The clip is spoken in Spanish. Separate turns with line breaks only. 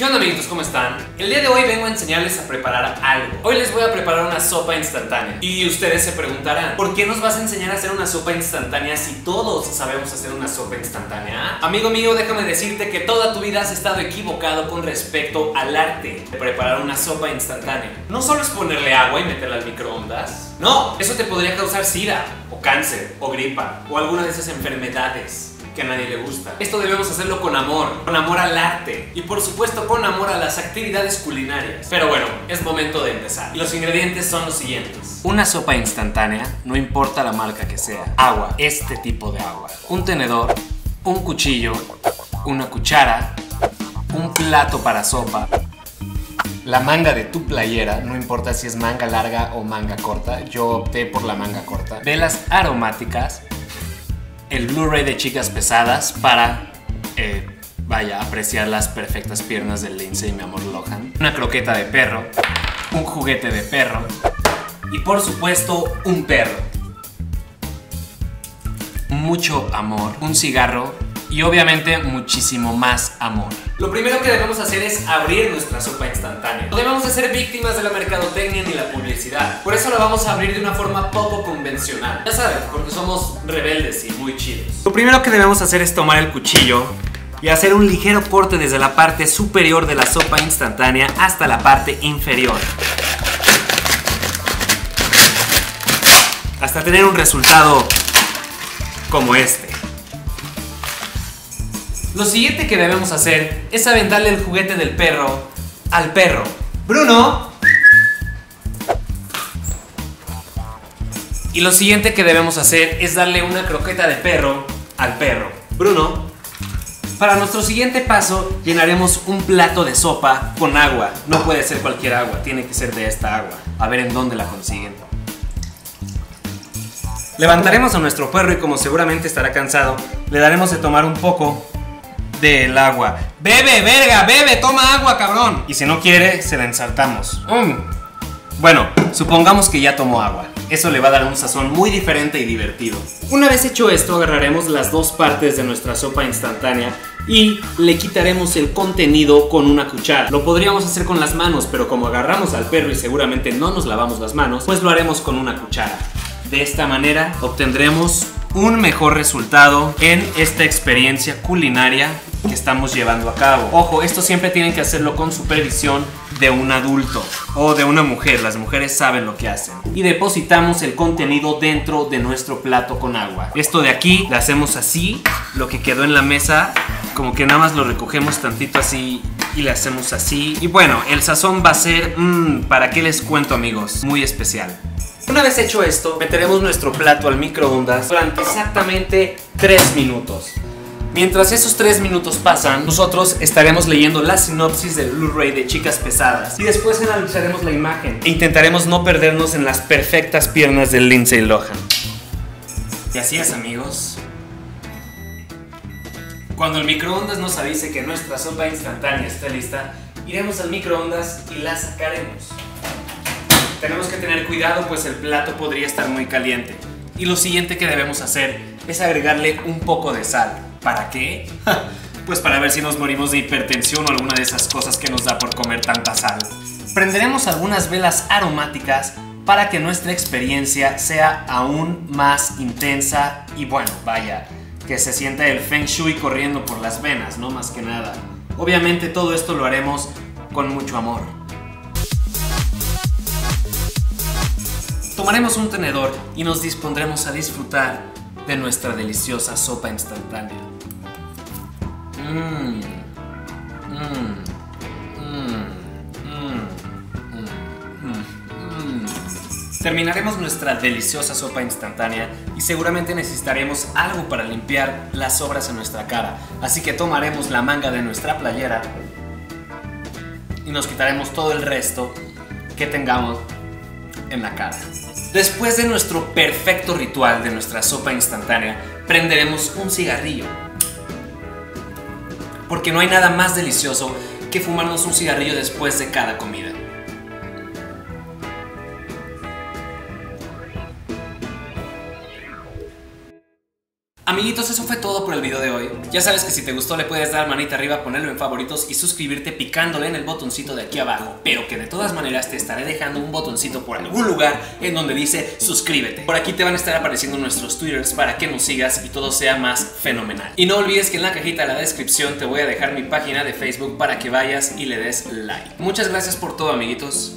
¿Qué onda amiguitos? ¿Cómo están? El día de hoy vengo a enseñarles a preparar algo. Hoy les voy a preparar una sopa instantánea. Y ustedes se preguntarán, ¿por qué nos vas a enseñar a hacer una sopa instantánea si todos sabemos hacer una sopa instantánea? Amigo mío, déjame decirte que toda tu vida has estado equivocado con respecto al arte de preparar una sopa instantánea. No solo es ponerle agua y meterla al microondas. No, eso te podría causar sida, o cáncer, o gripa, o alguna de esas enfermedades que a nadie le gusta. Esto debemos hacerlo con amor, con amor al arte y por supuesto con amor a las actividades culinarias. Pero bueno, es momento de empezar. Los ingredientes son los siguientes. Una sopa instantánea, no importa la marca que sea. Agua, este tipo de agua. Un tenedor, un cuchillo, una cuchara, un plato para sopa, la manga de tu playera, no importa si es manga larga o manga corta, yo opté por la manga corta. Velas aromáticas, el Blu-ray de chicas pesadas para, eh, vaya, apreciar las perfectas piernas de Lindsay y mi amor Lohan. Una croqueta de perro, un juguete de perro y por supuesto un perro. Mucho amor, un cigarro y obviamente muchísimo más amor. Lo primero que debemos hacer es abrir nuestra sopa instantánea. No debemos de ser víctimas de la mercadotecnia ni la publicidad. Por eso la vamos a abrir de una forma poco convencional. Ya sabes, porque somos rebeldes y muy chidos. Lo primero que debemos hacer es tomar el cuchillo y hacer un ligero corte desde la parte superior de la sopa instantánea hasta la parte inferior. Hasta tener un resultado como este. Lo siguiente que debemos hacer es aventarle el juguete del perro al perro. Bruno. Y lo siguiente que debemos hacer es darle una croqueta de perro al perro. Bruno. Para nuestro siguiente paso llenaremos un plato de sopa con agua. No puede ser cualquier agua, tiene que ser de esta agua. A ver en dónde la consiguen. Levantaremos a nuestro perro y como seguramente estará cansado, le daremos de tomar un poco del agua. Bebe, verga, bebe, toma agua, cabrón. Y si no quiere, se la ensartamos. Mm. Bueno, supongamos que ya tomó agua. Eso le va a dar un sazón muy diferente y divertido. Una vez hecho esto, agarraremos las dos partes de nuestra sopa instantánea y le quitaremos el contenido con una cuchara. Lo podríamos hacer con las manos, pero como agarramos al perro y seguramente no nos lavamos las manos, pues lo haremos con una cuchara. De esta manera obtendremos un mejor resultado en esta experiencia culinaria que estamos llevando a cabo. Ojo, esto siempre tienen que hacerlo con supervisión de un adulto o de una mujer. Las mujeres saben lo que hacen. Y depositamos el contenido dentro de nuestro plato con agua. Esto de aquí lo hacemos así, lo que quedó en la mesa, como que nada más lo recogemos tantito así y le hacemos así. Y bueno, el sazón va a ser, mmm, ¿para qué les cuento amigos? Muy especial. Una vez hecho esto, meteremos nuestro plato al microondas durante exactamente 3 minutos. Mientras esos 3 minutos pasan, nosotros estaremos leyendo la sinopsis del Blu-ray de Chicas Pesadas y después analizaremos la imagen e intentaremos no perdernos en las perfectas piernas de Lindsay Lohan. Y así es, amigos. Cuando el microondas nos avise que nuestra sopa instantánea está lista, iremos al microondas y la sacaremos. Tenemos que tener cuidado pues el plato podría estar muy caliente. Y lo siguiente que debemos hacer es agregarle un poco de sal. ¿Para qué? pues para ver si nos morimos de hipertensión o alguna de esas cosas que nos da por comer tanta sal. Prenderemos algunas velas aromáticas para que nuestra experiencia sea aún más intensa y bueno, vaya, que se sienta el feng shui corriendo por las venas, no más que nada. Obviamente todo esto lo haremos con mucho amor. Tomaremos un tenedor y nos dispondremos a disfrutar de nuestra deliciosa sopa instantánea. Mmm. Terminaremos nuestra deliciosa sopa instantánea y seguramente necesitaremos algo para limpiar las sobras en nuestra cara. Así que tomaremos la manga de nuestra playera y nos quitaremos todo el resto que tengamos en la cara. Después de nuestro perfecto ritual de nuestra sopa instantánea, prenderemos un cigarrillo. Porque no hay nada más delicioso que fumarnos un cigarrillo después de cada comida. Amiguitos, eso fue todo por el video de hoy. Ya sabes que si te gustó le puedes dar manita arriba, ponerlo en favoritos y suscribirte picándole en el botoncito de aquí abajo. Pero que de todas maneras te estaré dejando un botoncito por algún lugar en donde dice suscríbete. Por aquí te van a estar apareciendo nuestros twitters para que nos sigas y todo sea más fenomenal. Y no olvides que en la cajita de la descripción te voy a dejar mi página de Facebook para que vayas y le des like. Muchas gracias por todo amiguitos.